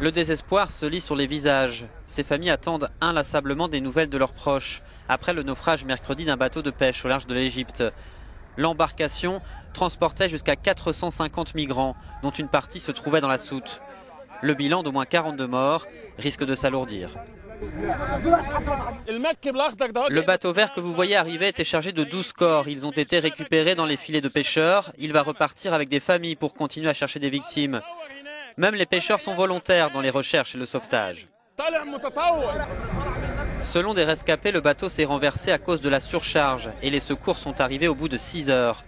Le désespoir se lit sur les visages. Ces familles attendent inlassablement des nouvelles de leurs proches, après le naufrage mercredi d'un bateau de pêche au large de l'Égypte. L'embarcation transportait jusqu'à 450 migrants, dont une partie se trouvait dans la soute. Le bilan d'au moins 42 morts risque de s'alourdir. Le bateau vert que vous voyez arriver était chargé de 12 corps. Ils ont été récupérés dans les filets de pêcheurs. Il va repartir avec des familles pour continuer à chercher des victimes. Même les pêcheurs sont volontaires dans les recherches et le sauvetage. Selon des rescapés, le bateau s'est renversé à cause de la surcharge et les secours sont arrivés au bout de 6 heures.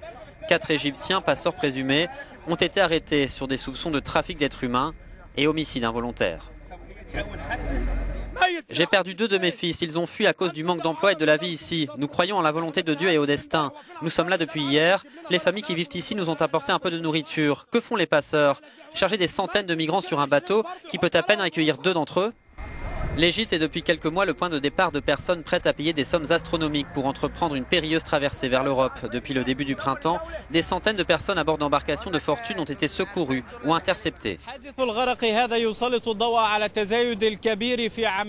Quatre Égyptiens, passeurs présumés, ont été arrêtés sur des soupçons de trafic d'êtres humains et homicide involontaire. J'ai perdu deux de mes fils. Ils ont fui à cause du manque d'emploi et de la vie ici. Nous croyons en la volonté de Dieu et au destin. Nous sommes là depuis hier. Les familles qui vivent ici nous ont apporté un peu de nourriture. Que font les passeurs? Charger des centaines de migrants sur un bateau qui peut à peine accueillir deux d'entre eux? L'Égypte est depuis quelques mois le point de départ de personnes prêtes à payer des sommes astronomiques pour entreprendre une périlleuse traversée vers l'Europe. Depuis le début du printemps, des centaines de personnes à bord d'embarcations de fortune ont été secourues ou interceptées.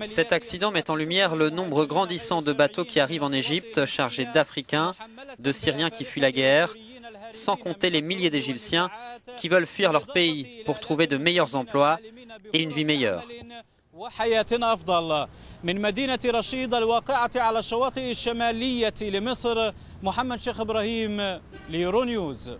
Cet accident met en lumière le nombre grandissant de bateaux qui arrivent en Égypte chargés d'Africains, de Syriens qui fuient la guerre, sans compter les milliers d'Égyptiens qui veulent fuir leur pays pour trouver de meilleurs emplois et une vie meilleure. وحياة أفضل. من مدينة رشيد الواقعة على الشواطئ الشمالية لمصر محمد شيخ إبراهيم ليورو نيوز.